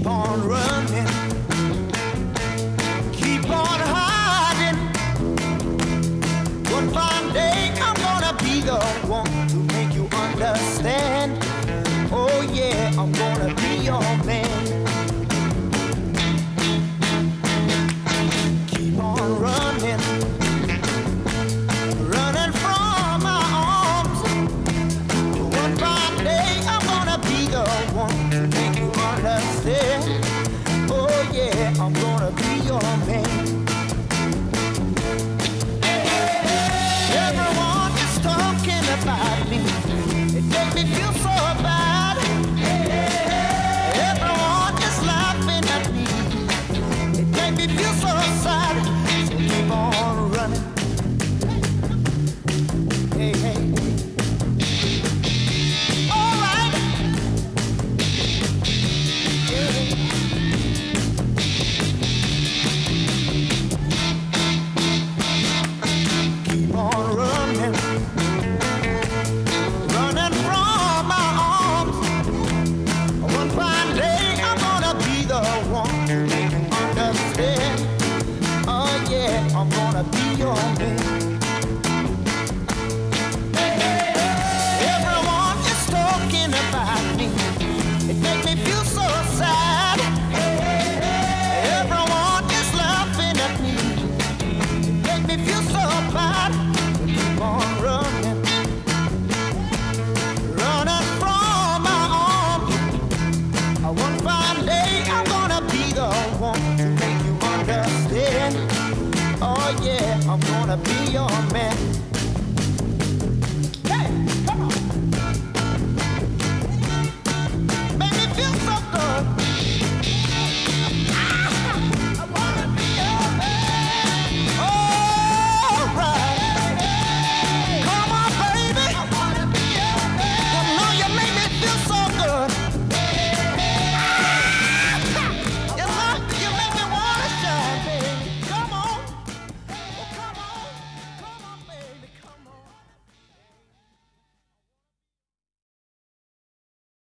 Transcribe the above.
keep on running, keep on hiding. One fine day I'm gonna be the one to make you understand. Oh yeah, I'm gonna be your man. to make you understand. Oh yeah, I'm gonna be your man.